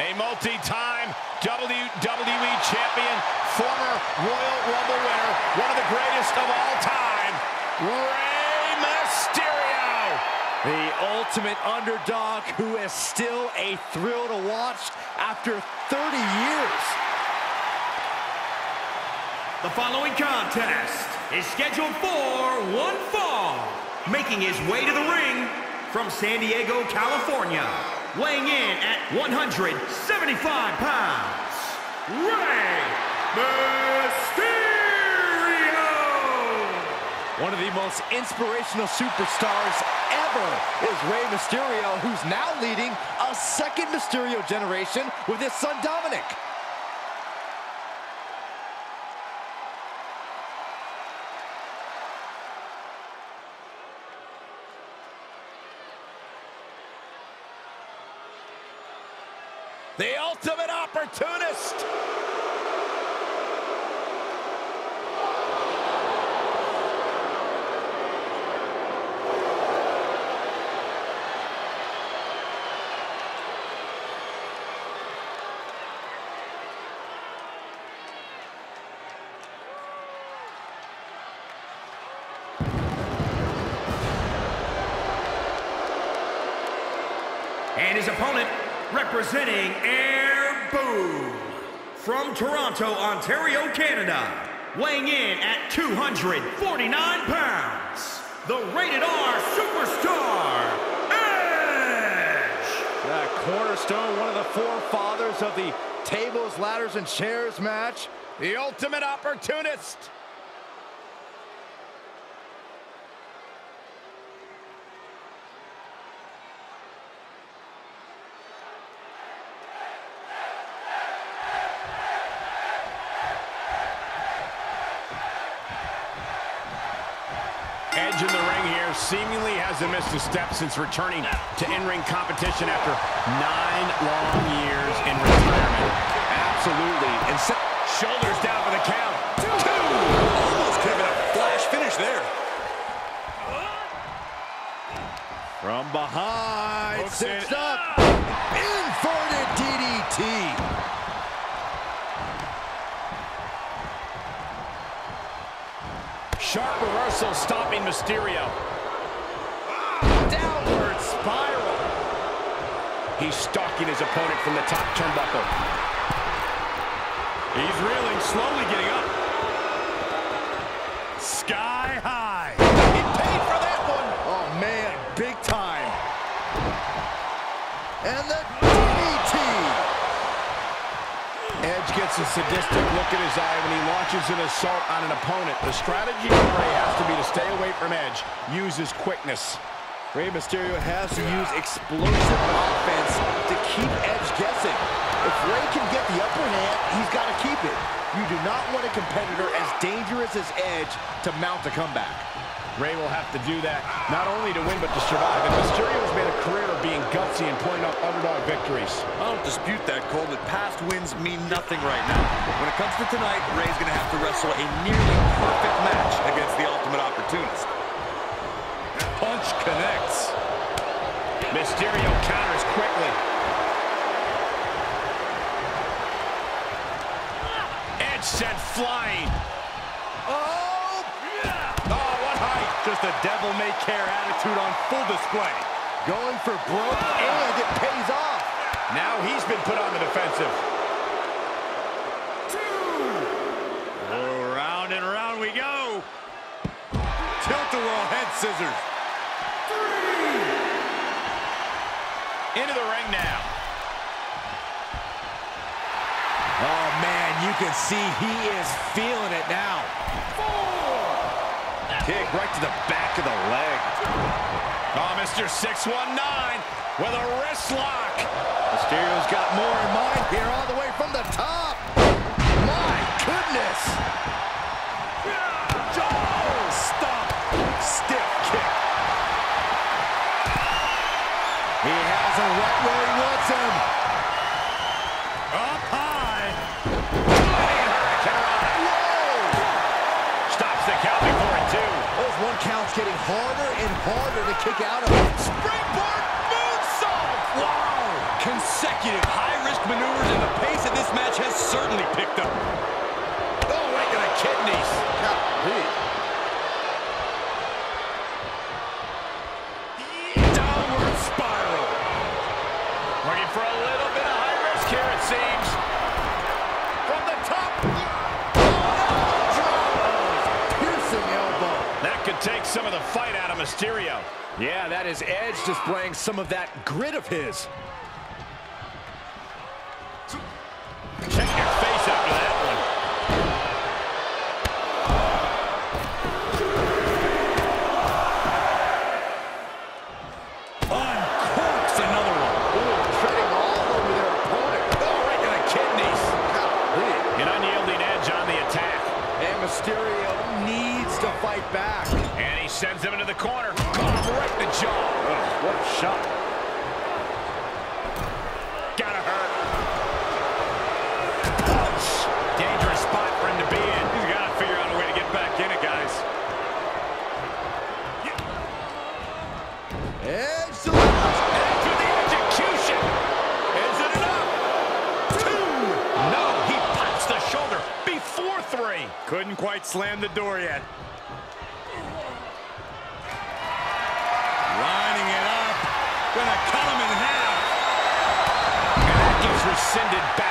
A multi-time WWE champion, former Royal Rumble winner, one of the greatest of all time, Rey Mysterio. The ultimate underdog who is still a thrill to watch after 30 years. The following contest is scheduled for one fall. Making his way to the ring from San Diego, California. Weighing in at 175 pounds, Rey Mysterio! One of the most inspirational superstars ever is Rey Mysterio, who's now leading a second Mysterio generation with his son Dominic. The ultimate opportunist. And his opponent, representing Air Boom, from Toronto, Ontario, Canada, weighing in at 249 pounds, the Rated R Superstar, Edge! That cornerstone, one of the forefathers of the tables, ladders, and chairs match. The ultimate opportunist. Edge in the ring here seemingly hasn't missed a step since returning to in-ring competition after nine long years in retirement. Absolutely. And Shoulders down for the count. Two. Almost could have been a flash finish there. from behind, Hooks up, Sharp reversal stopping Mysterio. Downward spiral. He's stalking his opponent from the top turnbuckle. He's reeling, slowly getting up. Sky high. He paid for that one. Oh, man, big time. And the DDT. Edge gets a sadistic look in his eye when he launches an assault on an opponent. The strategy for Rey has to be to stay away from Edge. Use his quickness. Rey Mysterio has to use explosive offense to keep Edge guessing. If Rey can get the upper hand, he's got to keep it. You do not want a competitor as dangerous as Edge to mount a comeback. Rey will have to do that, not only to win, but to survive. And Mysterio's made a career of being gutsy and pulling off underdog victories. I don't dispute that, Cole, but past wins mean nothing right now. When it comes to tonight, Rey's going to have to wrestle a nearly perfect match against the Ultimate Opportunist. Punch connects. Mysterio counters quickly. Edge sent flying. Oh! A devil-may-care attitude on full display. Going for broke, and it pays off. Now he's been put on the defensive. Oh, round and round we go. Tilt-a-whirl head scissors. Three. Into the ring now. Oh, man, you can see he is feeling it now. Kick right to the back of the leg. Oh, Mr. 619 with a wrist lock. Mysterio's got more in mind here all the way from the top. My goodness. Stop. Kick. He has him right where he wants him. Up one counts getting harder and harder to kick out of. Springboard moonsault. Wow! Consecutive high-risk maneuvers, and the pace of this match has certainly picked up. Oh, right to the kidneys. Downward Could take some of the fight out of Mysterio. Yeah, that is Edge displaying some of that grit of his. Sends him into the corner. Oh, right in the jaw. What a shot. Gotta hurt. Ouch. Dangerous spot for him to be in. He's got to figure out a way to get back in it, guys. Delivers. After the execution. Is it enough? Two. No, he pops the shoulder before three. Couldn't quite slam the door yet. Lining it up. Gonna cut him in half. And that gets rescinded back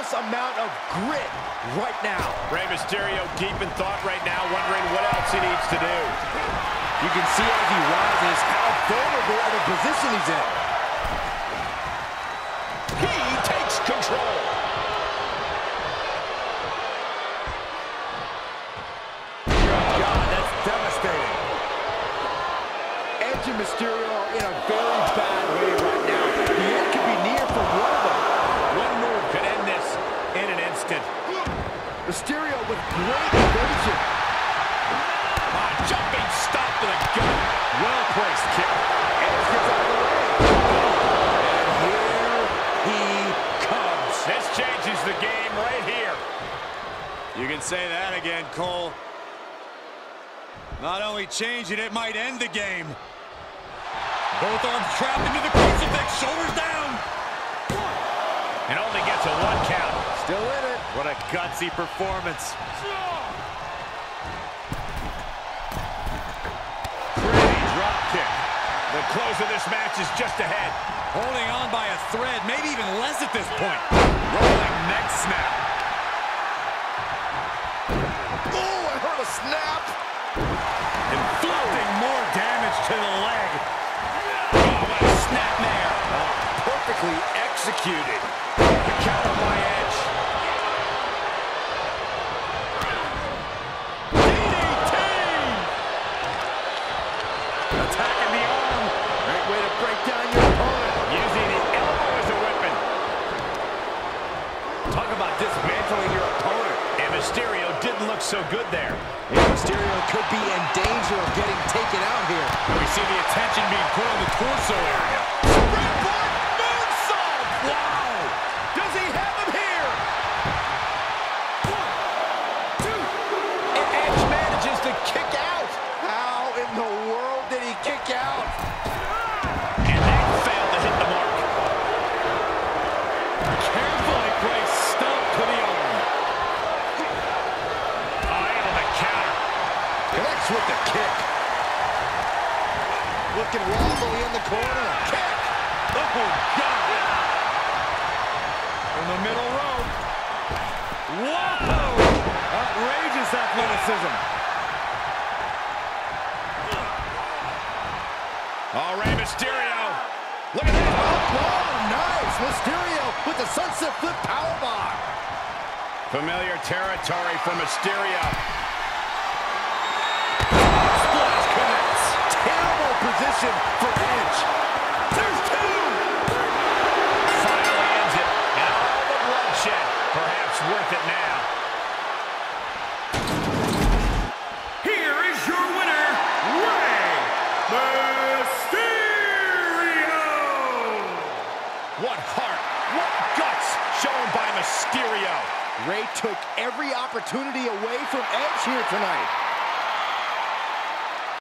enormous amount of grit right now. Rey Mysterio deep in thought right now, wondering what else he needs to do. You can see as he rises how vulnerable of a position he's in. He takes control. God, that's devastating. Edge and Mysterio are in a very bad way right now. The end could be near for one of them. One move could end this in an instant. Mysterio with great evasion. A jumping stop to the gut. Well-placed kick. Edge gets out of the way. And here he comes. This changes the game right here. You can say that again, Cole. Not only change it, it might end the game. Both arms trapped into the crucifix, shoulders down. And only gets a one count. Still in it. What a gutsy performance. Pretty drop kick. The close of this match is just ahead. Holding on by a thread, maybe even less at this point. Rolling neck snap. Oh, I heard a snap. Inflicting more damage to the leg. Oh, what a snapmare. Oh, perfectly executed. Mysterio didn't look so good there. Yeah, Mysterio could be in danger of getting taken out here. We see the attention being put on the torso area. Looking wobbly in the corner. Kick. Oh, God. From the middle rope. Whoa! Outrageous athleticism. Oh, Rey Mysterio. Look at that. Oh, nice. Mysterio with the sunset flip powerbomb. Familiar territory for Mysterio. terrible position for Edge. There's two! Finally ends it, and all the bloodshed, perhaps worth it now. Here is your winner, Rey Mysterio! What heart, what guts shown by Mysterio. Rey took every opportunity away from Edge here tonight.